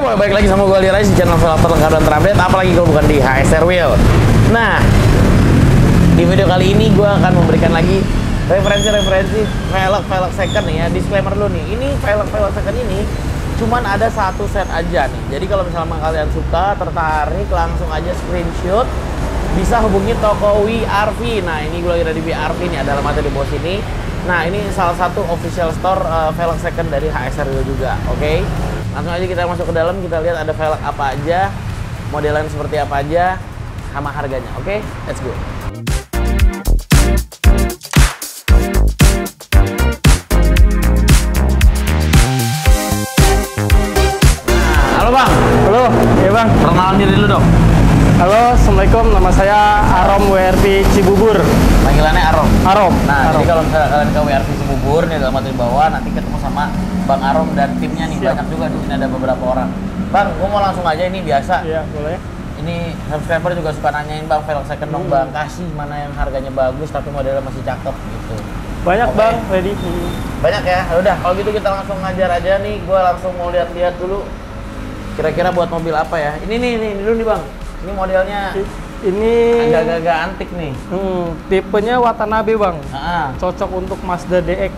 balik lagi sama gue Ali Rais di channel velg terlengkap dan terupdate apalagi kalau bukan di HSR Wheel. Nah, di video kali ini gue akan memberikan lagi referensi-referensi velg-velg second nih ya. Disclaimer dulu nih, ini velg-velg second ini cuman ada satu set aja nih. Jadi kalau misalnya kalian suka, tertarik, langsung aja screenshot bisa hubungi toko WRV. Nah, ini gue lagi ada di WRV nih, ada alamatnya di bawah sini. Nah, ini salah satu official store uh, velg second dari HSR Wheel juga, oke? Langsung aja kita masuk ke dalam, kita lihat ada velg apa aja, modelan seperti apa aja, sama harganya, oke? Let's go. Nah, halo bang, Halo, ya bang. perkenalan diri dulu dong. Halo, assalamualaikum. Nama saya Arom WRP Cibubur. Panggilannya Arom. Arom. Nah, Arom. jadi kalau misalnya kalian ke WRV Cibubur nih dalam di bawah, nanti ketemu sama Bang Arom dan timnya nih Siap. banyak juga di sini ada beberapa orang. Bang, gua mau langsung aja ini biasa. Iya, boleh. Ini subscriber juga suka nanyain bang velg second dong Hmm. bang kasih mana yang harganya bagus tapi modelnya masih cakep gitu. Banyak Oke. bang, ready. Banyak ya. Udah kalau gitu kita langsung ngajar aja nih. Gua langsung mau lihat-lihat dulu. Kira-kira buat mobil apa ya? Ini nih, ini dulu nih bang. Ini modelnya Ini agak-agak antik nih. hmm, tipenya Watanabe bang. Ah, Cocok untuk Mazda DX.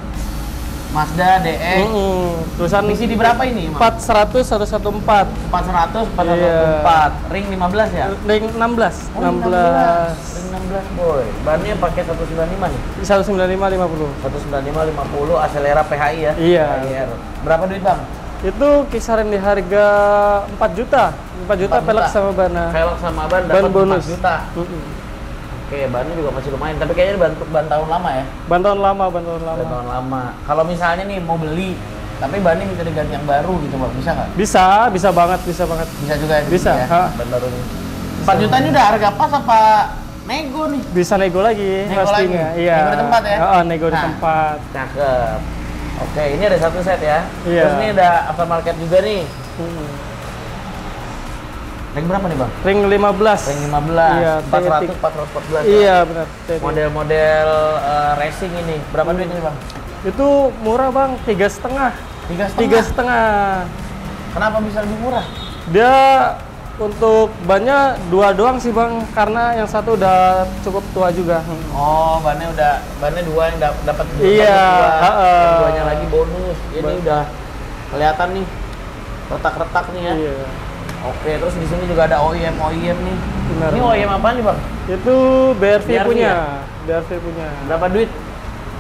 Mazda DX. Hmm, Tulisan Misi di berapa ini? Emang? 400 114. 400, 404, Iya. ring 15 ya? Ring 16. Oh, 16. Ring 16 boy. Bannya pakai 195 nih. 195 50. 195 50 Acelera PHI ya? Iya. PHI. Berapa duit bang? Itu kisaran di harga 4 juta. 4 juta 4 pelek juta. sama bana. Velg sama ban Ban dapat 4 bonus. juta. Mm-mm. Oke, bannya juga masih lumayan. Tapi kayaknya ban, ban tahun lama ya? Ban tahun lama, ban tahun lama. Ban tahun lama. Kalau misalnya nih mau beli, tapi bannya minta diganti yang baru gitu bang, bisa nggak? Bisa, bisa banget, bisa banget. Bisa juga ya? Bisa, ya? ha. Ban baru nih. 4 juta ini udah harga pas apa nego nih? Bisa nego lagi Nego pastinya. lagi? Iya. Nego di tempat ya? Heeh, nego di Nah. tempat. Cakep. Oke, ini ada satu set ya. Iya. Terus ini ada aftermarket juga nih. Hmm. Ring berapa nih, Bang? Ring 15. Ring 15, Iya, 400, T- 414. Iya, benar. Model-model eh, racing ini. Berapa duit ini, Bang? Itu murah, Bang. Tiga setengah. Tiga Tiga setengah. setengah. Kenapa bisa lebih murah? Dia untuk bannya dua doang sih, Bang. Karena yang satu udah cukup tua juga. Hmm. Oh, bannya udah bannya dua yang dap- dapat dua, Iya, dua. heeh. Yang duanya lagi bonus. Ini Ba- udah kelihatan nih retak-retak nih ya. Iya. Oke, terus di sini juga ada OEM OEM nih. Benar. Ini OEM apa nih, Bang? Itu BRV, BRV punya. ya? BRV punya. Berapa duit?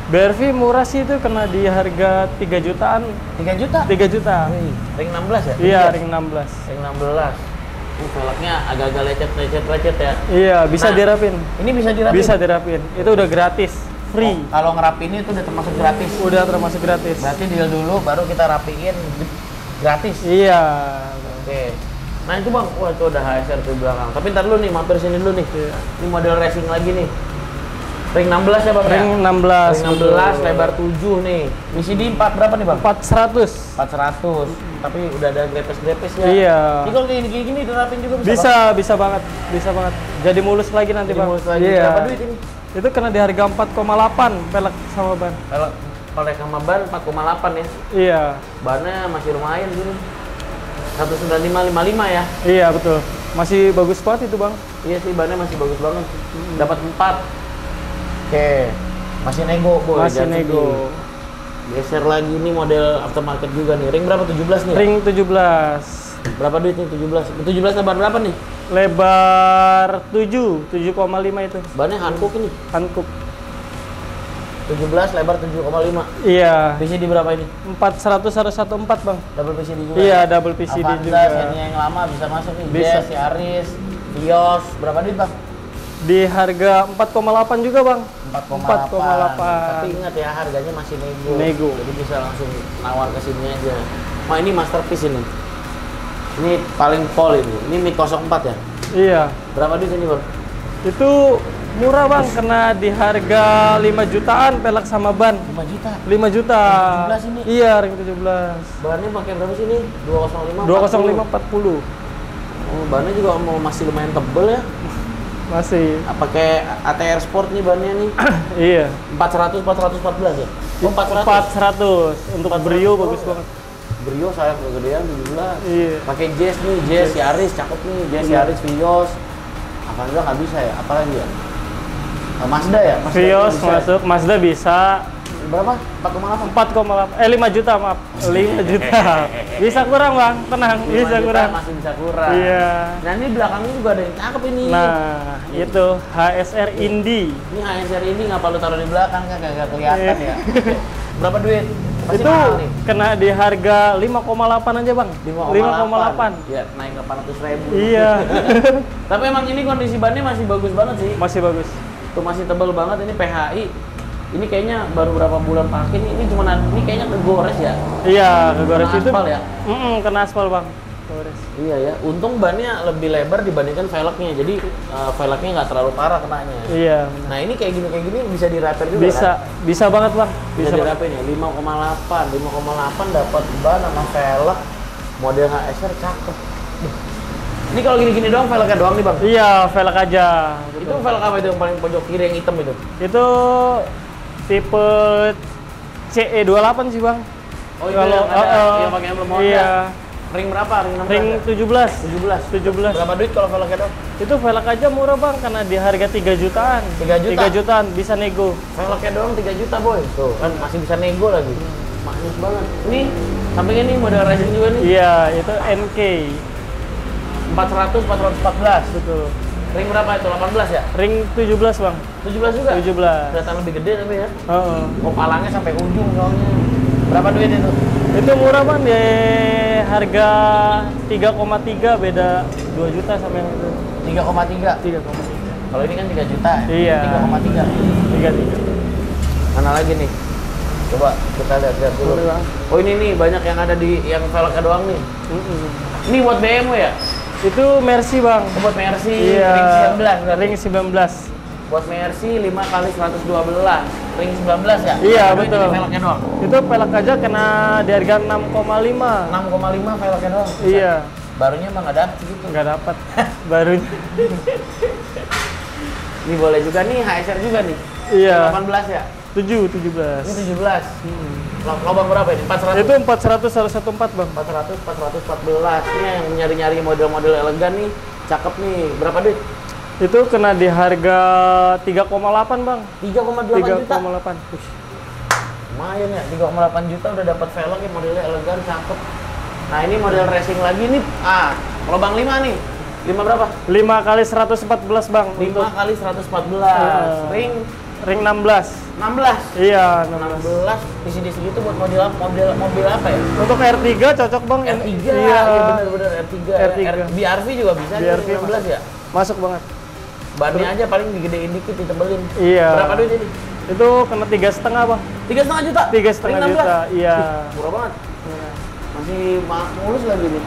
BRV murah sih itu kena di harga 3 jutaan. 3 juta. 3 juta. Wih, ring 16 ya? Iya, ring 16. Ring 16. Uh, velgnya agak-agak lecet-lecet-lecet ya. Iya, bisa Nah, dirapin. Ini bisa dirapin? Bisa dirapin. Itu udah gratis, free. Oh, kalau ngerapin itu udah termasuk gratis. Udah termasuk gratis. Berarti deal dulu baru kita rapiin gratis. Iya. Oke. Nah itu bang, wah itu udah HSR tuh belakang. Tapi ntar dulu nih, mampir sini dulu nih. Iya. Ini model racing lagi nih. Ring 16 ya bang? Ring ya? 16. Ring 16, lebar 7 nih. Misi di 4 berapa nih bang? 400. 400. Tapi udah ada grepes-grepes ya. Iya. Ini kalau kayak gini, gini dirapin juga bisa? Bisa, bisa banget. Bisa banget. Jadi mulus lagi nanti, Jadi Bang. mulus lagi. Iya. Berapa duit ini? Itu kena di harga 4,8 pelek sama ban. Kalau kalau sama ban 4,8 ya. Iya. Bannya masih lumayan gini. 19555 ya. Iya, betul. Masih bagus banget itu, Bang. Iya sih bannya masih bagus banget. Dapat 4. Oke. Masih nego, boy. Masih jangan nego. sedih. Geser lagi ini model aftermarket juga nih. Ring berapa? 17 nih. Ring 17. Berapa duit nih 17? 17 lebar berapa nih? Lebar 7, 7,5 itu. Bannya Hankook ini. Hankook. 17 lebar 7,5. Iya. PCD berapa ini? 400 harus 14, Bang. Double PCD juga. Iya, ya? double PCD Avanza, juga. Xenia yang lama bisa masuk nih. Bisa. Jazz, Yaris, Vios, berapa duit bang? Di harga 4,8 juga, Bang. 4,8. 4,8. Tapi ingat ya harganya masih nego. Nego. Jadi bisa langsung nawar ke sini aja. Wah ini masterpiece ini. Ini paling pol ini. Ini Mi 04 ya. Iya. Berapa duit ini bang? Itu murah, Bang. Kena di harga 5 jutaan pelek sama ban. 5 juta. 5 juta. Ring 17 ini? Iya, ring 17. Bahannya pakai berapa sih ini? 205. 205 40. Oh, bahannya juga mau masih lumayan tebel ya. Masih. Ah, Pakai ATR Sport nih bahannya nih. iya. 400 414 ya. Oh 400. 400 untuk 400. Brio Oh, bagus iya. banget. Brio sayang kegedean 17 Iya. pakai Jazz nih Jazz Yaris cakep nih Jazz Iya. Yaris Vios Avanza nggak bisa ya apalagi ya Mazda ya? Mazda Vios bisa ya? masuk, Mazda bisa. Berapa? 4,8 4,8 eh 5 juta maaf. 5 juta. Bisa kurang bang. Tenang 5 bisa kurang. masih bisa kurang. Iya. Nah ini belakangnya juga ada yang cakep ini. Nah itu HSR Indy. Ini HSR ini ngapa lu taruh di belakang? Kan kagak kelihatan Iya. ya berapa duit? Pasti itu kena di harga 5,8 aja bang. 5,8 ya naik 800 ribu. Iya. Tapi emang ini kondisi bannya masih bagus banget sih. Masih bagus tuh masih tebel banget ini PHI ini kayaknya baru berapa bulan pakai ini ini cuma ini kayaknya kegores ya? Iya kegores Kena itu. aspal ya? Mm-mm, kena aspal bang. Kegores iya ya untung bannya lebih lebar dibandingkan velgnya. Jadi eh, velgnya nggak terlalu parah kenanya. Iya. Nah ini kayak gini kayak gini bisa diraper juga bisa kan? bisa banget bang. Bisa bisa banget. diraper ya? 5,8 5,8 dapat ban sama velg. Model HSR cakep. Ini kalau gini-gini doang velgnya doang nih bang. Iya velg aja. Itu velg apa itu yang paling pojok kiri yang hitam itu? Itu tipe CE28 sih bang. Oh itu yang ada uh, uh, yang pakai emblem Honda iya. ring berapa? Ring 16 ring ya? 17 17 17 berapa duit kalau velgnya dong itu velg aja murah bang karena di harga 3 jutaan. 3 juta? 3 jutaan bisa nego. Velgnya doang 3 juta boy. Tuh kan masih bisa nego lagi. Maknyus banget. Ini sampingnya nih model racing juga nih. Iya itu NK 400 414 betul. Ring berapa itu? 18 ya? Ring 17 bang. 17 juga? 17 kelihatan lebih gede tapi ya. Heeh. oh palangnya sampai ujung soalnya. Berapa duit itu? Itu murah bang. Di harga 3,3 beda 2 juta sama yang itu. 3,3 3,3 kalau ini kan 3 juta Iya. 3,3 33 mana lagi nih? Coba kita lihat-lihat dulu. Oh ini nih banyak yang ada di yang velgnya doang nih. Mm-mm. ini buat BMW ya itu Mercy bang. Oh, buat Mercy. Iya. Ring 19 berarti. ring 19 buat Mercy 5 kali 112 ring 19 ya? Iya, Aduh, betul. ini velgnya doang? Itu pelek aja kena di harga 6,5 6,5 velgnya doang? Iya. Barunya emang nggak dapet gitu. Nggak dapat barunya. Ini boleh juga nih HSR juga nih. Iya. 18 ya 7 ini 17 17 Lo- lobang berapa ini? 400 itu 400 114 bang. 400 414 ini yang nyari-nyari model-model elegan nih. Cakep nih. Berapa duit? Itu kena di harga 3,8 bang. 3,8 juta? 3,8 Wih, lumayan ya 3,8 juta udah dapat velg yang modelnya elegan cakep. Nah ini model racing lagi nih. Ah lubang 5 nih. 5 berapa? 5 kali 114 bang 5 untuk kali 114 Iya. ring ring 16 16 iya 16 16 isi isi gitu buat model model mobil apa ya? untuk R3 cocok bang. R3 iya. iya bener-bener R3 R3. R, BRV juga bisa BRV 16 ya? Masuk banget. Bannya aja paling digedein dikit ditebelin. Iya. berapa duit ini? itu kena tiga setengah bang. Tiga setengah juta? Tiga setengah Ring 16. juta iya. Murah banget. Masih ma- mulus lagi nih.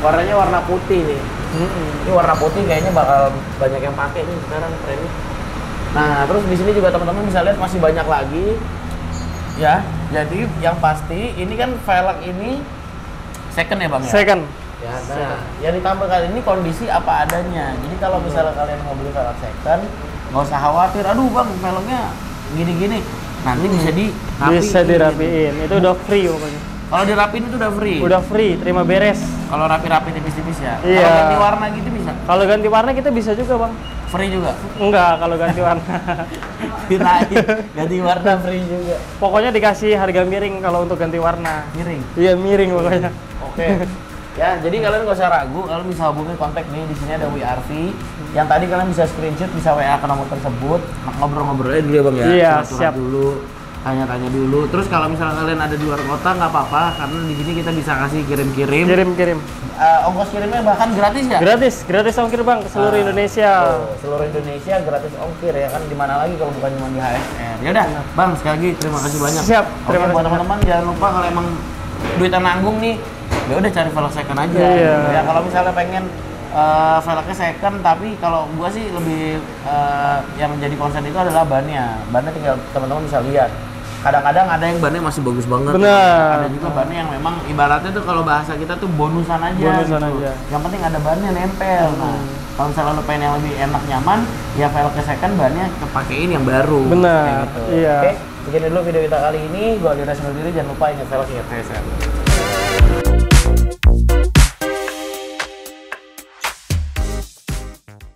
Warnanya warna putih nih. Mm-mm. ini warna putih kayaknya bakal banyak yang pakai nih sekarang trennya nah terus di sini juga teman-teman bisa lihat masih banyak lagi. Ya jadi yang pasti ini kan velg ini second ya bang ya? Second. Ya, nah, yang ditambah kali ini kondisi apa adanya. Jadi kalau misalnya kalian mau beli velg second, nggak usah khawatir. Aduh bang, velgnya gini-gini. Nanti bisa di bisa dirapiin. Itu udah free pokoknya Kalau dirapiin itu udah free. udah free terima beres Kalau rapi-rapi tipis-tipis ya. Iya. Kalau ganti warna gitu bisa. kalau ganti warna kita bisa juga bang Free juga. enggak kalau ganti warna Kirain ganti warna free juga. pokoknya dikasih harga miring kalau untuk ganti warna Miring. iya miring pokoknya Oke. ya, jadi kalian nggak usah ragu, kalian bisa hubungi kontak nih di sini ada WRV. Yang tadi kalian bisa screenshot, bisa WA ke nomor tersebut. Ngobrol-ngobrolnya dulu ya bang ya. Iya, siap. dulu, tanya-tanya dulu. Terus kalau misalnya kalian ada di luar kota nggak apa-apa, karena di sini kita bisa kasih kirim-kirim. kirim kirim Eh, ongkos kirimnya bahkan gratis ya. gratis gratis ongkir bang ke seluruh Ah, Indonesia Tuh, seluruh Indonesia gratis ongkir ya kan di mana lagi kalau bukan cuma di HSR. Ya udah, Bang, sekali lagi terima kasih banyak. Siap, terima kasih buat teman-teman jangan lupa kalau emang duitnya nanggung nih, ya udah cari velg second aja. Iya. Ya kalau misalnya pengen eh velgnya second tapi kalau gua sih lebih eh, yang jadi concern itu adalah bannya. Bannya tinggal teman-teman bisa lihat. Kadang-kadang ada yang bannya masih bagus banget. Benar. Ada juga bannya yang memang ibaratnya tuh kalau bahasa kita tuh bonusan aja. Bonusan gitu. aja. Yang penting ada bannya nempel. Nah, kalau misalnya lo pengen yang lebih enak nyaman, ya velgnya second bannya kepakein yang baru. Benar, gitu. iya. Oke, begini dulu video kita kali ini. Gua Alira sendiri jangan lupa ingat velg. Bye.